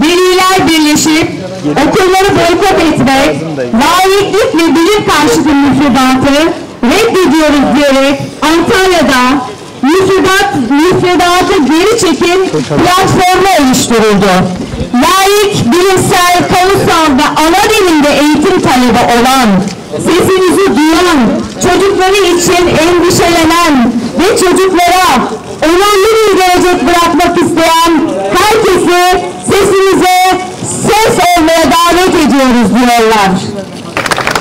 veliler birleşip okulları boykot etmek, laiklik ve bilim karşıtı müfredatı reddediyoruz diyerek Antalya'da müfredat, müfredatı geri çekim platformu oluşturuldu. Laik, bilimsel, kamusal ve ana dilinde eğitim talebi olan, sesinizi duyan, çocukları için endişelenen ve çocuklara onarlı bir gelecek bırakmak diyorlar.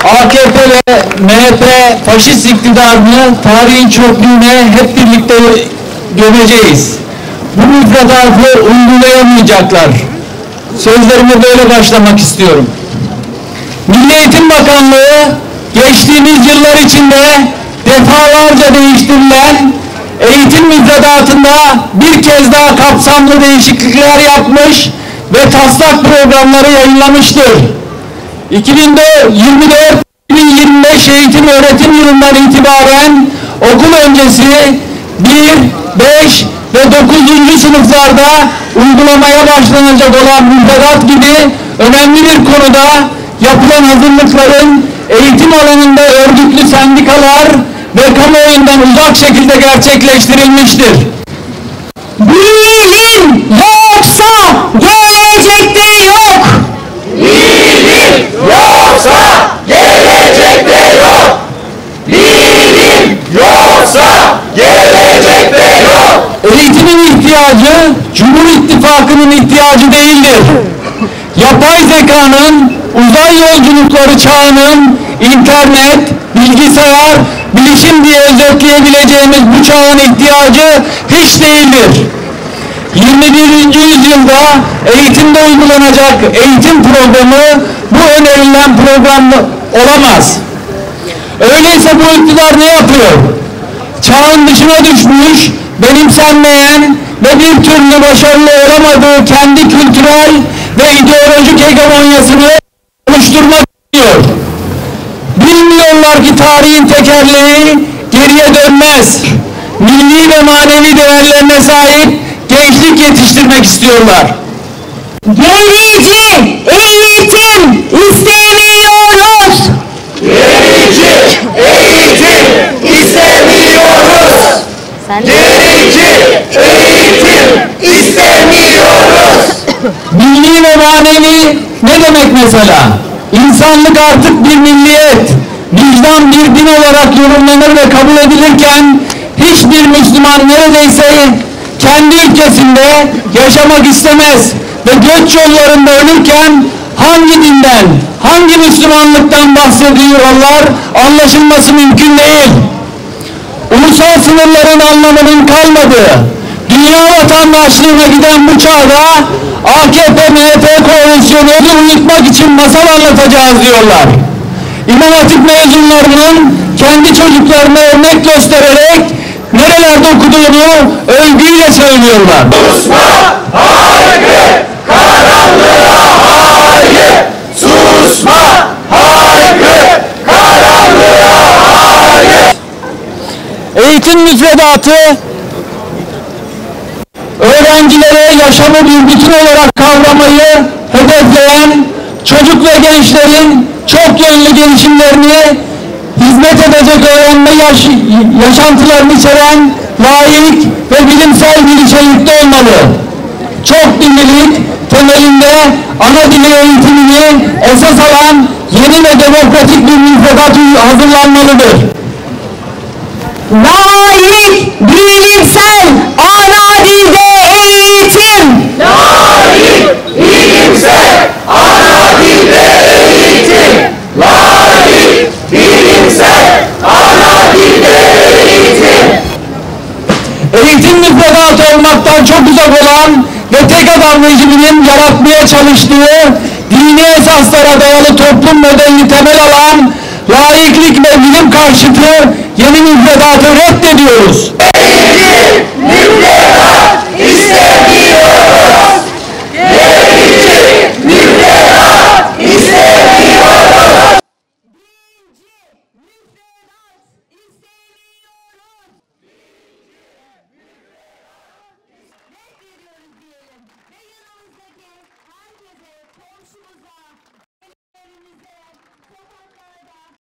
AKP ve MHP faşist iktidarını tarihin çöplüğüne hep birlikte gömeceğiz. Bu müfredatı uygulayamayacaklar. Sözlerime böyle başlamak istiyorum. Milli Eğitim Bakanlığı geçtiğimiz yıllar içinde defalarca değiştirilen eğitim müfredatında bir kez daha kapsamlı değişiklikler yapmış ve taslak programları yayınlamıştır. 2024-2025 eğitim öğretim yılından itibaren okul öncesi 1, 5 ve 9. sınıflarda uygulamaya başlanacak olan müfredat gibi önemli bir konuda yapılan hazırlıkların eğitim alanında örgütlü sendikalar ve kamuoyundan uzak şekilde gerçekleştirilmiştir. Bilim ihtiyacı Cumhur İttifakı'nın ihtiyacı değildir. Yapay zekanın, uzay yolculukları çağının, internet, bilgisayar, bilişim diye özetleyebileceğimiz bu çağın ihtiyacı hiç değildir. 21. yüzyılda eğitimde uygulanacak eğitim programı bu önerilen program olamaz. Öyleyse bu iktidar ne yapıyor? Çağın dışına düşmüş, benimsenmeyen ve bir türlü başarılı olamadığı kendi kültürel ve ideolojik hegemonyasını oluşturmak istiyor. Bilmiyorlar ki tarihin tekerleği geriye dönmez. Milli ve manevi değerlerine sahip gençlik yetiştirmek istiyorlar. Gerici eğitim istemiyoruz. Gerici eğitim istemiyoruz. Gerici eğitim istemiyoruz. Milli ve manevi ne demek mesela? İnsanlık artık bir milliyet, vicdan bir din olarak yorumlanır ve kabul edilirken hiçbir Müslüman neredeyse kendi ülkesinde yaşamak istemez ve göç yollarında ölürken hangi dinden, hangi Müslümanlıktan bahsediyorlar anlaşılması mümkün değil. Ulusal sınırların anlamının kalmadığı, dünya vatandaşlığına giden bu çağda AKP MHP koalisyonu uyutmak için masal anlatacağız diyorlar. İmam Hatip mezunlarının kendi çocuklarına örnek göstererek nerelerde okuduğunu övgüyle söylüyorlar. Susma haykır Eğitim müfredatı öğrencilere yaşamı bir bütün olarak kavramayı hedefleyen çocuk ve gençlerin çok yönlü gelişimlerini hizmet edecek öğrenme yaş yaşantılarını içeren layık ve bilimsel bir içerikte olmalı. Çok dillilik temelinde ana dili eğitimini esas alan yeni ve demokratik bir müfredat hazırlanmalıdır. Layık, bilimsel, ana dilde eğitim. Layık, bilimsel, ana dilde eğitim. Layık, bilimsel, ana dilde eğitim. Eğitim müfredatı olmaktan çok uzak olan ve tek adam rejiminin yaratmaya çalıştığı dini esaslara dayalı toplum modelini temel alan laiklik ve bilim karşıtı yeni müfredatı reddediyoruz. Eğitim, müfredat istemiyoruz.